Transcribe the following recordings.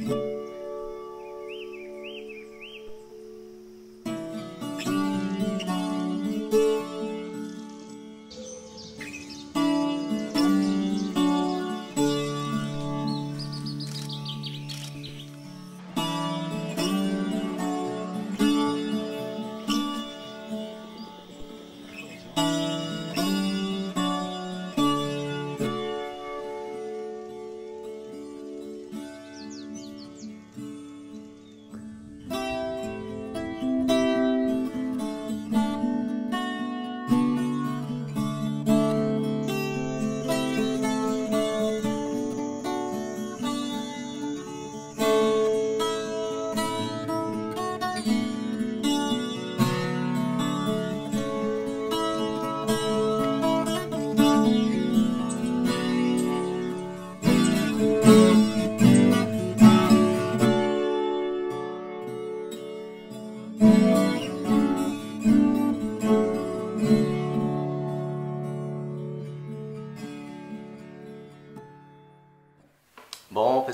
Bom,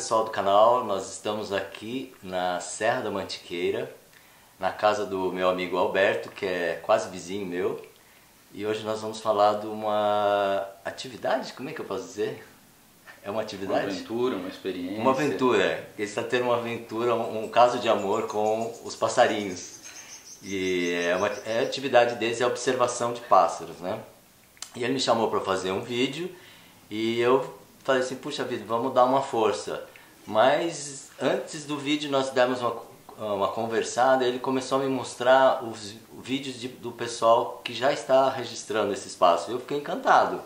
pessoal do canal, nós estamos aqui na Serra da Mantiqueira, na casa do meu amigo Alberto, que é quase vizinho meu. E hoje nós vamos falar de uma atividade, como é que eu posso dizer? É uma Uma atividade? aventura, uma experiência. Uma aventura. Ele está tendo uma aventura, um um caso de amor com os passarinhos. E é uma é a atividade deles é a observação de pássaros, né? E ele me chamou para fazer um vídeo e eu falei assim, puxa vida, vamos dar uma força. Mas antes do vídeo nós demos uma, uma conversada, ele começou a me mostrar os vídeos de- do pessoal que já está registrando esse espaço. Eu fiquei encantado.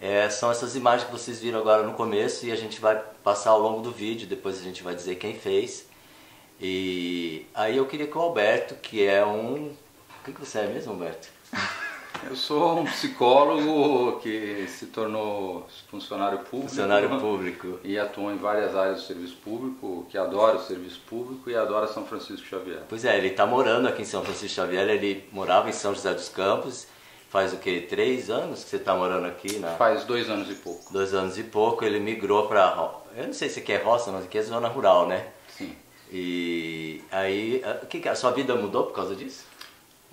É, são essas imagens que vocês viram agora no começo e a gente vai passar ao longo do vídeo, depois a gente vai dizer quem fez. E aí eu queria que o Alberto, que é um. O que, que você é mesmo, Alberto? Eu sou um psicólogo que se tornou funcionário público. Funcionário público. E atuou em várias áreas do serviço público, que adora o serviço público e adora São Francisco Xavier. Pois é, ele está morando aqui em São Francisco Xavier, ele morava em São José dos Campos, faz o que? Três anos que você está morando aqui? Na... Faz dois anos e pouco. Dois anos e pouco, ele migrou para. Eu não sei se aqui é roça, mas aqui é zona rural, né? Sim. E aí, a- o que que a sua vida mudou por causa disso?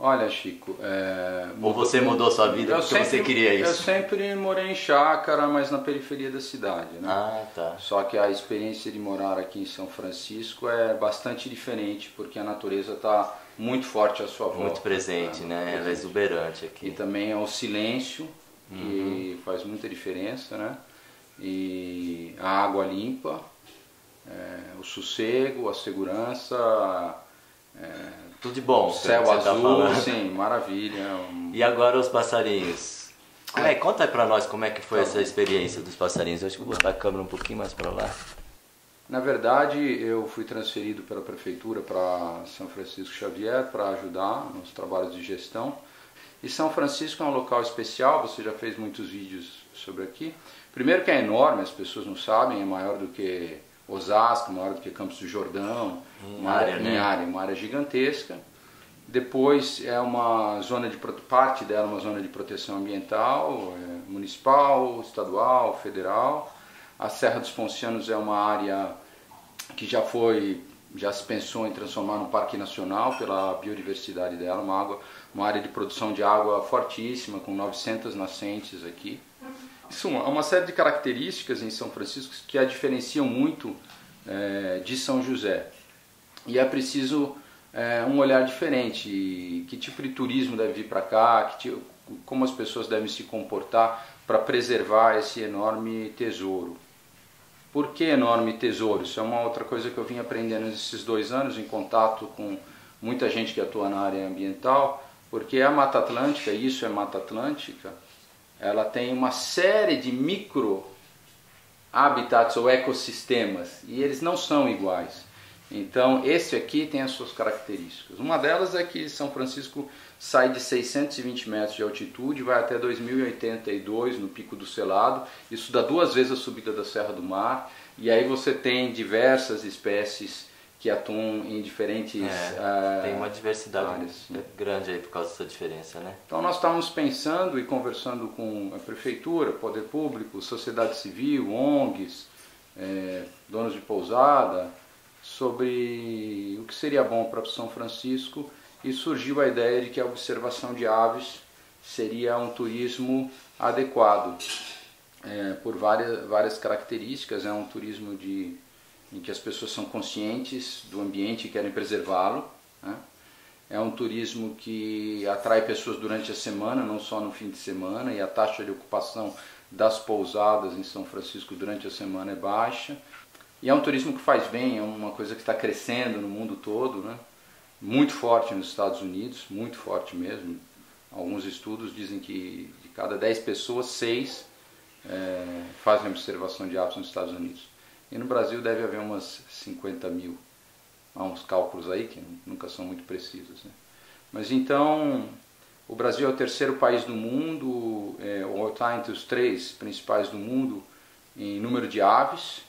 Olha, Chico. É... Ou você mudou sua vida Eu porque você queria Eu isso? sempre morei em chácara, mas na periferia da cidade, né? Ah, tá. Só que a experiência de morar aqui em São Francisco é bastante diferente, porque a natureza está muito forte à sua volta. Muito presente, né? Ela é exuberante E aqui. também é o silêncio, que faz muita diferença, né? E a água limpa, é, o sossego, a segurança, é, Tudo de bom. céu que tá azul, falando. sim, maravilha. E agora os passarinhos. É, conta aí pra nós como é que foi essa experiência dos passarinhos. Eu acho que vou botar a câmera um pouquinho mais pra lá. Na verdade, eu fui transferido pela prefeitura para São Francisco Xavier para ajudar nos trabalhos de gestão. E São Francisco é um local especial, você já fez muitos vídeos sobre aqui. Primeiro que é enorme, as pessoas não sabem, é maior do que Osasco, maior do que Campos do Jordão, uma área, área, né? em área, uma área gigantesca. Depois é uma zona de parte dela é uma zona de proteção ambiental, é, municipal, estadual, federal. A Serra dos Poncianos é uma área que já foi já se pensou em transformar num parque nacional pela biodiversidade dela, uma água, uma área de produção de água fortíssima com 900 nascentes aqui. Isso é uma série de características em São Francisco que a diferenciam muito eh, de São José. E é preciso eh, um olhar diferente. Que tipo de turismo deve vir para cá? Que ti- como as pessoas devem se comportar para preservar esse enorme tesouro? Por que enorme tesouro? Isso é uma outra coisa que eu vim aprendendo nesses dois anos em contato com muita gente que atua na área ambiental, porque a Mata Atlântica, isso é Mata Atlântica, ela tem uma série de micro habitats ou ecossistemas e eles não são iguais. Então, esse aqui tem as suas características. Uma delas é que São Francisco sai de 620 metros de altitude, vai até 2082 no Pico do Selado. Isso dá duas vezes a subida da Serra do Mar. E aí você tem diversas espécies que atuam em diferentes É, ah, Tem uma diversidade áreas, sim. grande aí por causa dessa diferença, né? Então nós estávamos pensando e conversando com a prefeitura, poder público, sociedade civil, ONGs, eh, donos de pousada, sobre o que seria bom para São Francisco e surgiu a ideia de que a observação de aves seria um turismo adequado é, por várias, várias características. É um turismo de, em que as pessoas são conscientes do ambiente e querem preservá-lo. Né? É um turismo que atrai pessoas durante a semana, não só no fim de semana, e a taxa de ocupação das pousadas em São Francisco durante a semana é baixa. E é um turismo que faz bem, é uma coisa que está crescendo no mundo todo, né? muito forte nos Estados Unidos, muito forte mesmo. Alguns estudos dizem que de cada 10 pessoas, 6 é, fazem observação de aves nos Estados Unidos. E no Brasil deve haver umas 50 mil. Há uns cálculos aí que nunca são muito precisos. Né? Mas então, o Brasil é o terceiro país do mundo, é, ou está entre os três principais do mundo em número de aves,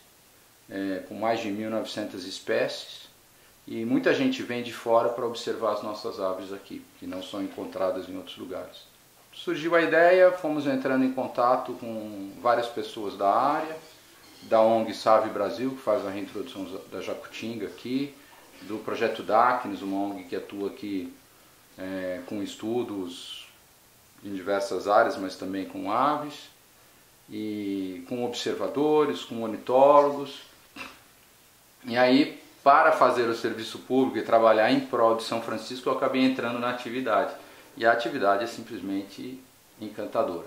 é, com mais de 1.900 espécies. E muita gente vem de fora para observar as nossas aves aqui, que não são encontradas em outros lugares. Surgiu a ideia, fomos entrando em contato com várias pessoas da área, da ONG Save Brasil, que faz a reintrodução da jacutinga aqui, do projeto DACNES, uma ONG que atua aqui é, com estudos em diversas áreas, mas também com aves, e com observadores, com ornitólogos. E aí, para fazer o serviço público e trabalhar em prol de São Francisco, eu acabei entrando na atividade. E a atividade é simplesmente encantadora.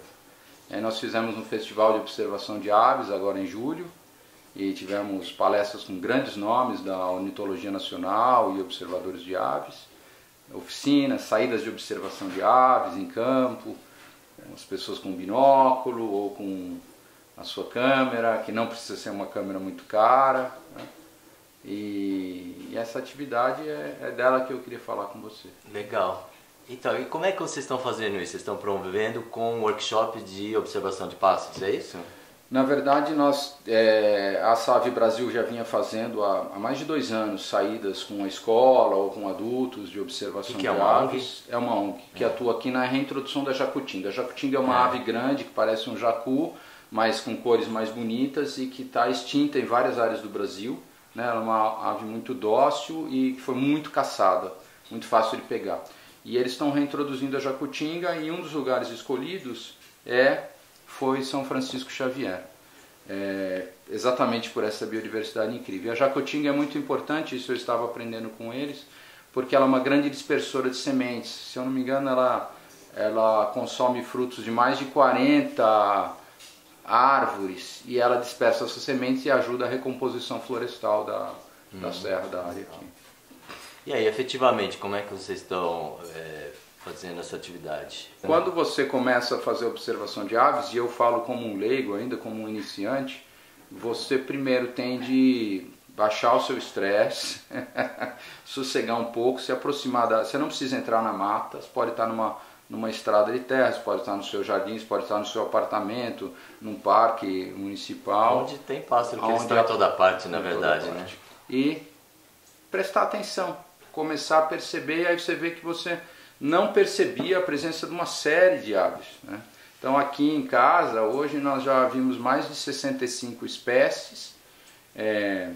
Nós fizemos um festival de observação de aves agora em julho e tivemos palestras com grandes nomes da ornitologia nacional e observadores de aves, oficinas, saídas de observação de aves em campo, as pessoas com binóculo ou com a sua câmera, que não precisa ser uma câmera muito cara. Né? E, e, essa atividade é, é dela que eu queria falar com você. Legal. Então, e como é que vocês estão fazendo isso? Vocês estão promovendo com um workshop de observação de pássaros, é isso? Na verdade, nós, é, a Save Brasil já vinha fazendo há, há, mais de dois anos saídas com a escola ou com adultos de observação que que é de é aves. É uma ONG que é. atua aqui na reintrodução da jacutinga. A jacutinga é uma é. ave grande que parece um jacu, mas com cores mais bonitas e que está extinta em várias áreas do Brasil. Né? Ela é uma ave muito dócil e que foi muito caçada, muito fácil de pegar. E eles estão reintroduzindo a jacutinga e um dos lugares escolhidos é foi São Francisco Xavier. É, exatamente por essa biodiversidade incrível. A jacutinga é muito importante, isso eu estava aprendendo com eles, porque ela é uma grande dispersora de sementes. Se eu não me engano, ela, ela consome frutos de mais de 40 árvores e ela dispersa essas sementes e ajuda a recomposição florestal da, da hum. serra da área aqui. E aí, efetivamente, como é que vocês estão é, fazendo essa atividade? Quando você começa a fazer observação de aves, e eu falo como um leigo ainda, como um iniciante, você primeiro tem de baixar o seu estresse, sossegar um pouco, se aproximar da... Você não precisa entrar na mata, você pode estar numa, numa estrada de terra, você pode estar no seu jardim, você pode estar no seu apartamento, num parque municipal. Onde tem pássaro, que eles estão em toda parte, na verdade, né? E prestar atenção começar a perceber, aí você vê que você não percebia a presença de uma série de aves. Né? Então aqui em casa, hoje nós já vimos mais de 65 espécies. É,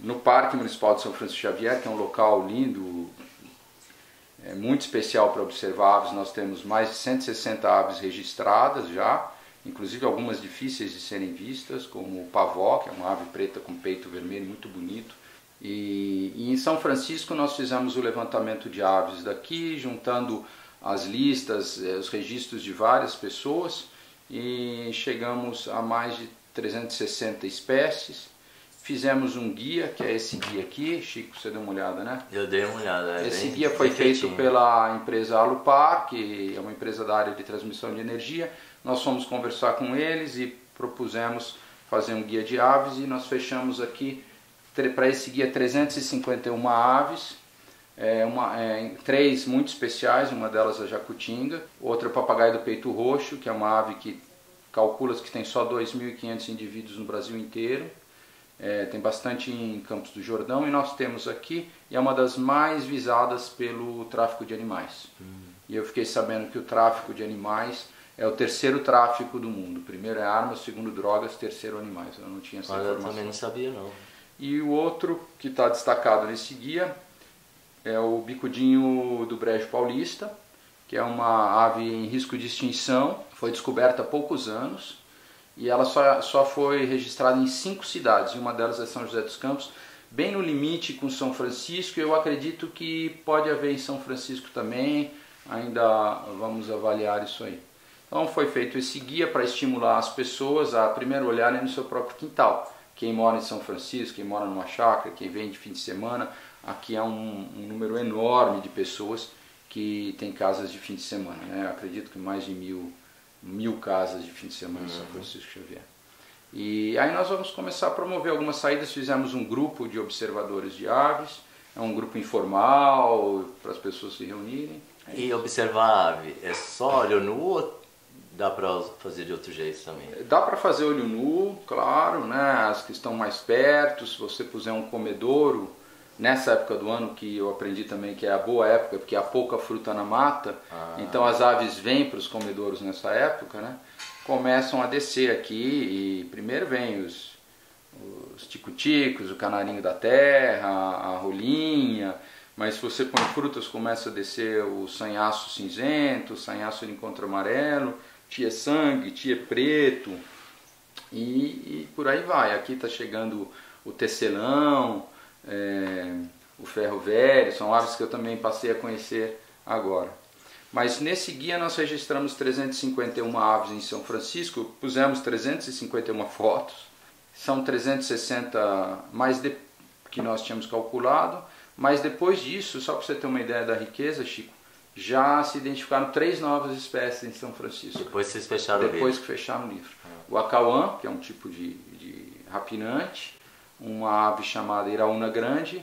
no Parque Municipal de São Francisco Xavier, que é um local lindo, é, muito especial para observar aves, nós temos mais de 160 aves registradas já, inclusive algumas difíceis de serem vistas, como o pavó, que é uma ave preta com peito vermelho muito bonito, e, e, em São Francisco nós fizemos o levantamento de aves daqui, juntando as listas, eh, os registros de várias pessoas e chegamos a mais de 360 espécies. Fizemos um guia, que é esse guia aqui. Chico, você deu uma olhada, né? Eu dei uma olhada. É esse guia foi feito pela empresa Alupar, que é uma empresa da área de transmissão de energia. Nós fomos conversar com eles e propusemos fazer um guia de aves e nós fechamos aqui para esse guia 351 aves, é, uma, é, três muito especiais, uma delas a jacutinga, outra o papagaio do peito roxo, que é uma ave que calcula que tem só 2.500 indivíduos no Brasil inteiro, é, tem bastante em Campos do Jordão e nós temos aqui, e é uma das mais visadas pelo tráfico de animais. Hum. E eu fiquei sabendo que o tráfico de animais é o terceiro tráfico do mundo. Primeiro é armas, segundo drogas, terceiro animais. Eu não tinha essa informação. Eu também não sabia não. E o outro que está destacado nesse guia é o bicudinho do Brejo Paulista, que é uma ave em risco de extinção, foi descoberta há poucos anos e ela só, só foi registrada em cinco cidades, e uma delas é São José dos Campos, bem no limite com São Francisco. Eu acredito que pode haver em São Francisco também, ainda vamos avaliar isso aí. Então foi feito esse guia para estimular as pessoas a primeiro olharem no seu próprio quintal. Quem mora em São Francisco, quem mora numa chácara, quem vem de fim de semana, aqui há um, um número enorme de pessoas que tem casas de fim de semana. Né? acredito que mais de mil, mil casas de fim de semana em São uhum. Francisco Xavier. E aí nós vamos começar a promover algumas saídas. Fizemos um grupo de observadores de aves, é um grupo informal para as pessoas se reunirem. É e observar a ave é só olho nu ou dá para fazer de outro jeito também? Dá para fazer olho nu, claro, né? As que estão mais perto, se você puser um comedouro nessa época do ano que eu aprendi também que é a boa época, porque há pouca fruta na mata, ah. então as aves vêm para os comedouros nessa época, né? Começam a descer aqui e primeiro vem os, os ticuticos, o canarinho da terra, a rolinha, mas se você põe frutas começa a descer o sanhaço cinzento, o sanhaço de encontro amarelo, tia sangue, tia preto e, e por aí vai. Aqui está chegando o tecelão, é, o ferro velho, são aves que eu também passei a conhecer agora. Mas nesse guia nós registramos 351 aves em São Francisco, pusemos 351 fotos, são 360 mais de, que nós tínhamos calculado, mas depois disso, só para você ter uma ideia da riqueza, Chico, já se identificaram três novas espécies em São Francisco. Depois vocês fecharam Depois o livro. que fecharam o livro. O acauã, que é um tipo de, de rapinante, uma ave chamada iraúna grande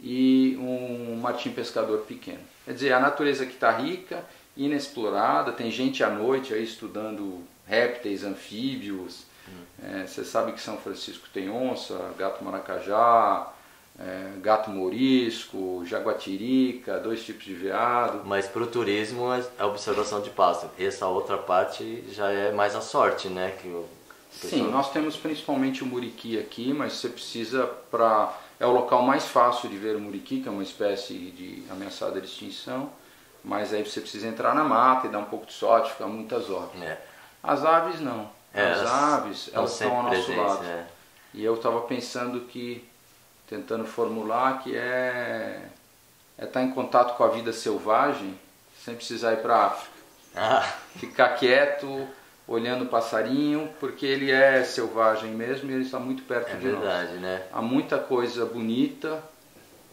e um martim pescador pequeno. Quer dizer, a natureza que está rica, inexplorada, tem gente à noite aí estudando répteis, anfíbios. Hum. É, você sabe que São Francisco tem onça, gato maracajá, é, gato morisco, jaguatirica, dois tipos de veado. Mas para o turismo é a observação de pássaro. Essa outra parte já é mais a sorte, né? Que o Sim, nós temos principalmente o muriqui aqui, mas você precisa para é o local mais fácil de ver o muriqui, que é uma espécie de ameaçada de extinção, mas aí você precisa entrar na mata e dar um pouco de sorte, ficar muitas horas. É. As aves não. É, As aves, elas estão ao nosso lado. É. E eu estava pensando que, tentando formular, que é, é estar tá em contato com a vida selvagem, sem precisar ir para a África. Ah. Ficar quieto, olhando o passarinho, porque ele é selvagem mesmo e ele está muito perto é de verdade, nós. Né? Há muita coisa bonita,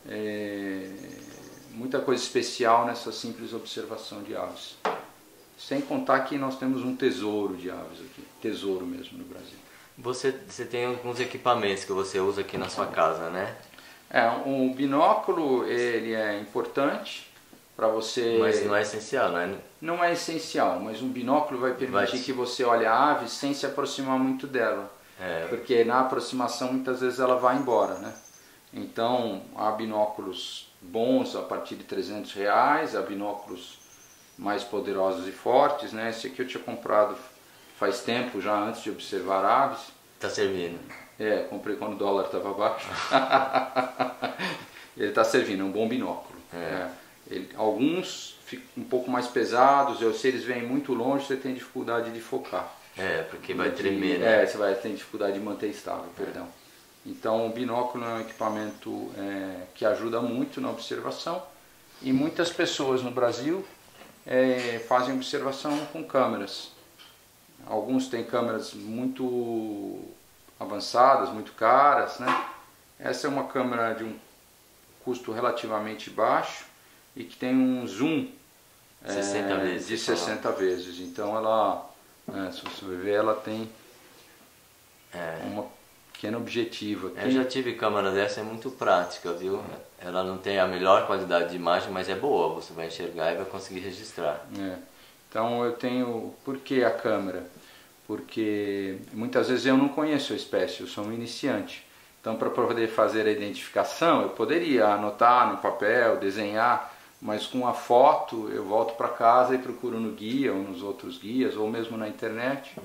é, muita coisa especial nessa simples observação de aves. Sem contar que nós temos um tesouro de aves aqui, tesouro mesmo no Brasil. Você, você tem alguns equipamentos que você usa aqui na sua casa, né? É, um binóculo ele é importante, para você. Mas não é essencial, não é? Não é essencial, mas um binóculo vai permitir vai... que você olhe a ave sem se aproximar muito dela. É. Porque na aproximação muitas vezes ela vai embora, né? Então há binóculos bons a partir de 300 reais, há binóculos mais poderosos e fortes, né? Esse aqui eu tinha comprado faz tempo já antes de observar aves. Tá servindo. É, comprei quando o dólar estava baixo. Ele está servindo, é um bom binóculo. É. É. Ele, alguns um pouco mais pesados, ou se eles vêm muito longe, você tem dificuldade de focar. É, porque vai tremer, né? É, você vai ter dificuldade de manter estável, perdão. Então, o binóculo é um equipamento é, que ajuda muito na observação e muitas pessoas no Brasil é, fazem observação com câmeras. Alguns têm câmeras muito avançadas, muito caras, né? Essa é uma câmera de um custo relativamente baixo e que tem um zoom 60 é, vezes, de 60 falar. vezes. Então ela, é, se você ver, ela tem é. uma pequena objetiva. Aqui. Eu já tive câmera dessa, é muito prática, viu? Ela não tem a melhor qualidade de imagem, mas é boa, você vai enxergar e vai conseguir registrar. É. Então eu tenho, por que a câmera? Porque muitas vezes eu não conheço a espécie, eu sou um iniciante. Então para poder fazer a identificação, eu poderia anotar no papel, desenhar, mas com a foto eu volto para casa e procuro no guia ou nos outros guias ou mesmo na internet.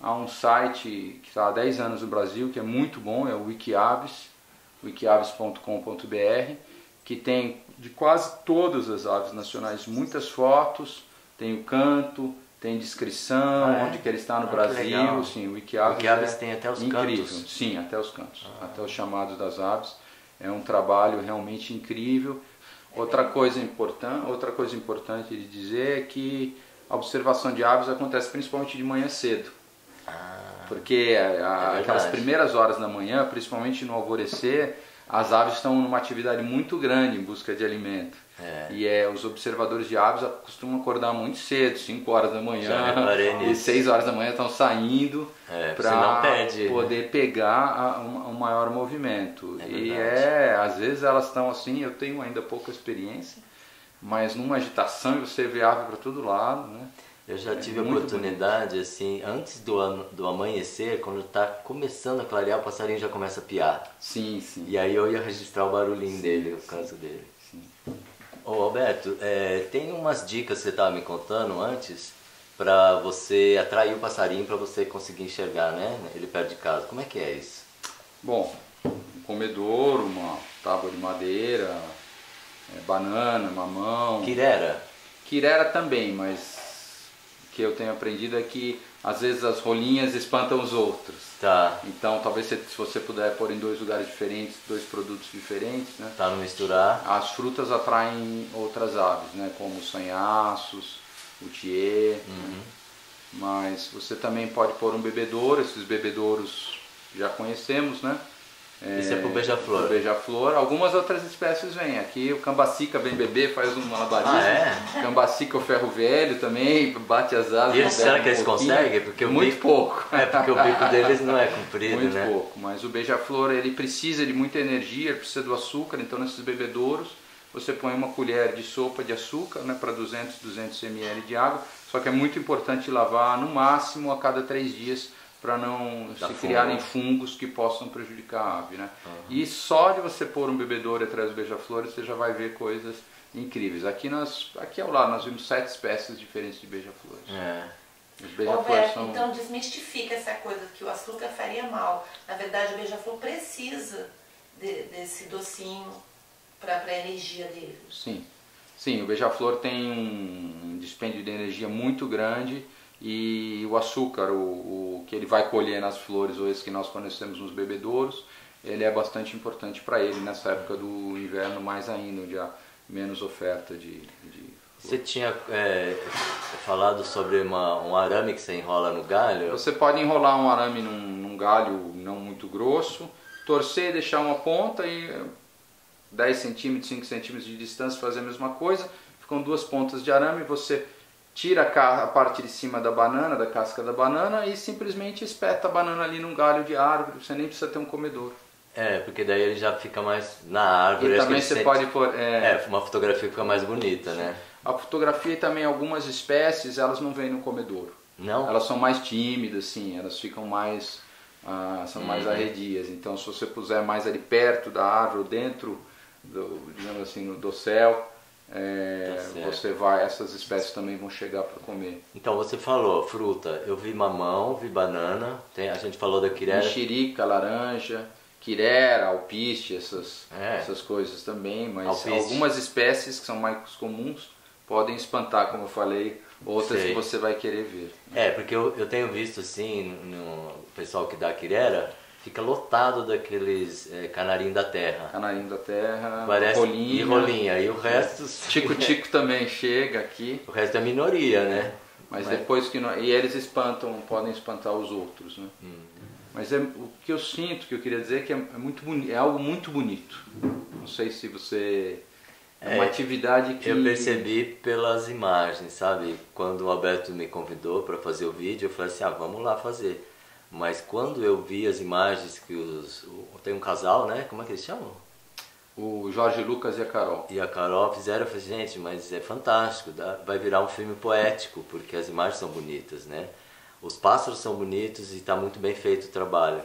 Há um site que está há 10 anos no Brasil que é muito bom, é o Wikiaves. wikiaves.com.br, que tem de quase todas as aves nacionais muitas fotos, tem o canto, tem descrição, ah, é? onde que ele está no ah, Brasil, sim, o Wikiaves, Wikiaves é tem até os incrível. cantos. Sim, até os cantos, ah. até os chamados das aves. É um trabalho realmente incrível. Outra coisa importante, outra coisa importante de dizer é que a observação de aves acontece principalmente de manhã cedo. Ah, porque a, é aquelas primeiras horas da manhã, principalmente no alvorecer, as aves estão numa atividade muito grande em busca de alimento. É. E é, os observadores de aves costumam acordar muito cedo, 5 horas da manhã, e 6 horas da manhã estão saindo é, para poder pegar a, um, um, maior movimento. É e é, às vezes elas estão assim, eu tenho ainda pouca experiência, mas numa agitação você vê ave para todo lado, né? Eu já tive a oportunidade, bonito. assim, antes do, do amanhecer, quando está começando a clarear, o passarinho já começa a piar. Sim, sim. E aí eu ia registrar o barulhinho sim, dele, o canto dele. Sim. Ô Alberto, é, tem umas dicas que você estava me contando antes para você atrair o passarinho para você conseguir enxergar, né? Ele perto de casa. Como é que é isso? Bom, um comedouro, uma tábua de madeira, é, banana, mamão. Quirera? Quirera também, mas que eu tenho aprendido é que às vezes as rolinhas espantam os outros. Tá. Então talvez se, se você puder pôr em dois lugares diferentes, dois produtos diferentes, né? Tá, não misturar. As frutas atraem outras aves, né? Como os sanhaços, o tiê. Uhum. Né? Mas você também pode pôr um bebedouro, esses bebedouros já conhecemos, né? Isso é pro beija-flor. Beija-flor. Algumas outras espécies vêm. Aqui o cambacica vem beber, faz um malabarismo. Ah, é? Cambacica o ferro velho também, bate as asas. E eles, será que um eles conseguem? Porque Muito bico... pouco. É, porque o bico deles não é comprido, Muito né? Muito pouco. Mas o beija-flor ele precisa de muita energia, ele precisa do açúcar. Então nesses bebedouros você põe uma colher de sopa de açúcar né, para 200, 200 ml de água. Só que é muito importante lavar no máximo a cada três dias para não da se fungo. criarem fungos que possam prejudicar a ave. Né? Uhum. E só de você pôr um bebedouro atrás do beija-flores você já vai ver coisas incríveis. Aqui, nós, aqui ao lado nós vimos sete espécies diferentes de beija-flores. É. Os beija-flores são... Então desmistifica essa coisa que o açúcar faria mal. Na verdade o beija-flor precisa de, desse docinho para a energia dele. Sim. Sim, o beija-flor tem um dispêndio de energia muito grande e o açúcar, o, o, que ele vai colher nas flores, ou esse que nós conhecemos nos bebedouros, ele é bastante importante para ele nessa época do inverno mais ainda, onde há menos oferta de... de você tinha é, falado sobre uma, um arame que você enrola no galho? Você pode enrolar um arame num, num galho não muito grosso, torcer, deixar uma ponta e 10 centímetros, 5 centímetros de distância fazer a mesma coisa. Ficam duas pontas de arame, você tira a parte de cima da banana, da casca da banana e simplesmente espeta a banana ali num galho de árvore, você nem precisa ter um comedor. É, porque daí ele já fica mais na árvore. E também você sente... pode pôr... É... é... uma fotografia fica mais bonita, Sim. né? A fotografia e também algumas espécies, elas não vêm no comedouro. Não? Elas são mais tímidas, sim, elas ficam mais... Ah, são mais uhum. arredias. Então se você puser mais ali perto da árvore, dentro, do, digamos assim, no dossel, é, tá você vai, essas espécies também vão chegar para comer. Então você falou fruta, eu vi mamão, vi banana, tem, a gente falou da quirera. Mexerica, laranja, quirera, alpiste, essas, é. essas coisas também, mas alpiste. algumas espécies que são mais comuns podem espantar, como eu falei, outras Sei. que você vai querer ver. É, porque eu, eu tenho visto assim, no pessoal que dá quirera, fica lotado daqueles é, canarinho da terra. Canarinho da terra, Parece, rolinha. E rolinha. E o resto. Tico-tico também chega aqui. O resto é minoria, né? Mas, Mas... depois que. Não... E eles espantam, podem espantar os outros, né? Hum. Mas é, o que eu sinto, que eu queria dizer, é que é, é muito boni... é algo muito bonito. Não sei se você. É uma é, atividade que. Eu percebi pelas imagens, sabe? Quando o Alberto me convidou para fazer o vídeo, eu falei assim: ah, vamos lá fazer. Mas quando eu vi as imagens que os. Tem um casal, né? Como é que eles chamam? O Jorge Lucas e a Carol. E a Carol fizeram, eu falei, gente, mas é fantástico, dá, vai virar um filme poético, porque as imagens são bonitas, né? Os pássaros são bonitos e está muito bem feito o trabalho.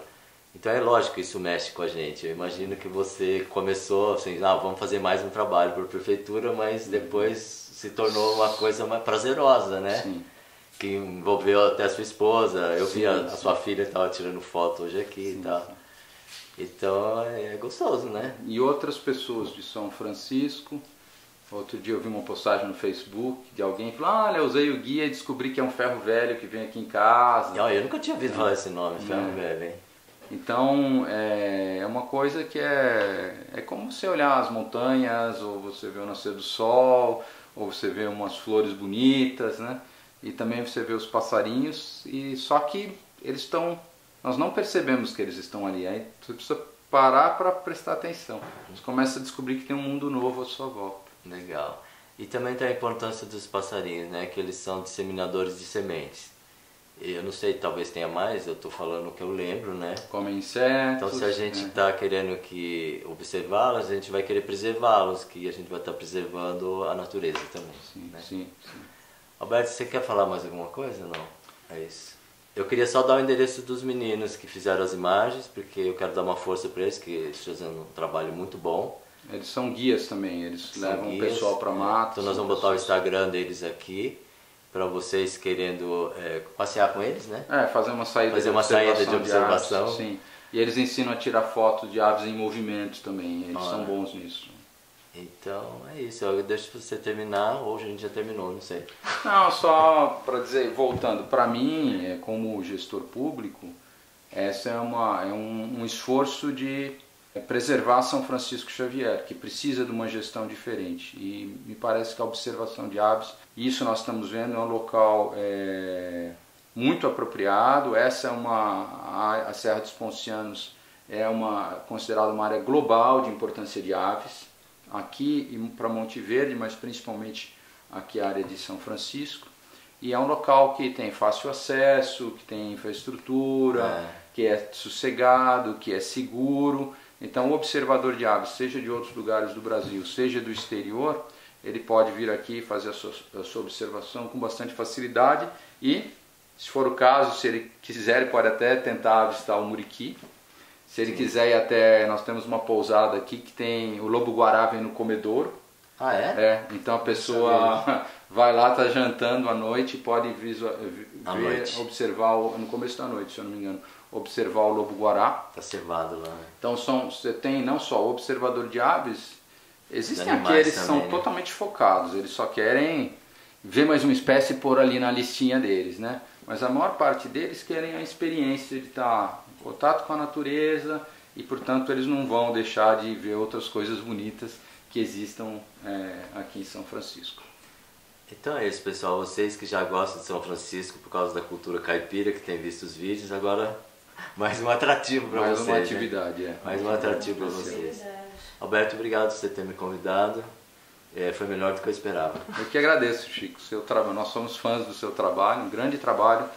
Então é lógico que isso mexe com a gente. Eu imagino que você começou assim, ah, vamos fazer mais um trabalho para a prefeitura, mas depois se tornou uma coisa mais prazerosa, né? Sim que envolveu até a sua esposa. Eu sim, vi a, a, sua filha estava tirando foto hoje aqui sim, e tal. Então é gostoso, né? E outras pessoas de São Francisco. Outro dia eu vi uma postagem no Facebook de alguém que falou: Ah, eu usei o guia e descobri que é um ferro velho que vem aqui em casa. Não, eu nunca tinha ouvido falar esse nome, ferro é. velho, hein? Então é, é uma coisa que é, é como você olhar as montanhas, ou você ver o nascer do sol, ou você vê umas flores bonitas, né? E também você vê os passarinhos, e só que eles estão. Nós não percebemos que eles estão ali, aí você precisa parar para prestar atenção. Você começa a descobrir que tem um mundo novo à sua volta. Legal. E também tem a importância dos passarinhos, né? Que eles são disseminadores de sementes. Eu não sei, talvez tenha mais, eu estou falando o que eu lembro, né? Comem insetos. Então se a gente está né? querendo que observá-los, a gente vai querer preservá-los, que a gente vai estar tá preservando a natureza também. Sim, né? sim, sim. Alberto, você quer falar mais alguma coisa? Não? É isso. Eu queria só dar o endereço dos meninos que fizeram as imagens, porque eu quero dar uma força para eles, que eles estão fazendo um trabalho muito bom. Eles são guias também, eles são levam o pessoal para mato. Então nós vamos botar o Instagram deles aqui para vocês querendo é, passear com eles, né? É, fazer uma saída fazer de uma saída de observação. De sim. E eles ensinam a tirar fotos de aves em movimento também. Eles são bons nisso. Então é isso. Eu deixo você terminar. Hoje a gente já terminou, não sei. Não, só para dizer, voltando, para mim, é, como gestor público, essa é, uma, é um, um esforço de é preservar São Francisco Xavier, que precisa de uma gestão diferente. E me parece que a observação de aves, isso nós estamos vendo, é um local é, muito apropriado. Essa é uma a, a Serra dos Poncianos é uma considerada uma área global de importância de aves. Aqui para Monte Verde, mas principalmente aqui a área de São Francisco. E é um local que tem fácil acesso, que tem infraestrutura, é. que é sossegado, que é seguro então, o observador de aves, seja de outros lugares do Brasil, seja do exterior, ele pode vir aqui fazer a sua, a sua observação com bastante facilidade e, se for o caso, se ele quiser, ele pode até tentar avistar o muriqui. Se ele Sim. quiser ir até, nós temos uma pousada aqui que tem o lobo-guará vem no comedouro. Ah, é? É, então a pessoa vai lá, está jantando à noite e pode visual, ver, observar no começo da noite, se eu não me engano observar o lobo-guará. Está cevado lá. Né? Então são, você tem não só o observador de aves, existem aqueles que são né? totalmente focados, eles só querem ver mais uma espécie e pôr ali na listinha deles, né? Mas a maior parte deles querem a experiência de estar em contato com a natureza e, portanto, eles não vão deixar de ver outras coisas bonitas que existam é, aqui em São Francisco. Então é isso, pessoal. Vocês que já gostam de São Francisco por causa da cultura caipira, que tem visto os vídeos, agora mais um atrativo para vocês. Mais uma né? atividade, né? é. Mais um atrativo para vocês. Alberto, obrigado por você ter me convidado. É, foi melhor do que eu esperava. Eu que agradeço, Chico. Seu trabalho, nós somos fãs do seu trabalho, um grande trabalho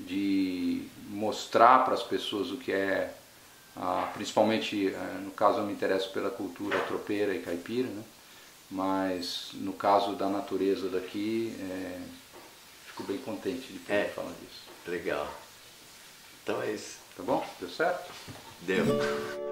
de mostrar para as pessoas o que é, ah, principalmente eh, no caso eu me interesso pela cultura tropeira e caipira, né? mas no caso da natureza daqui, é, fico bem contente de poder é, falar disso. Legal. Então é isso. Tá bom? Deu certo? Deu.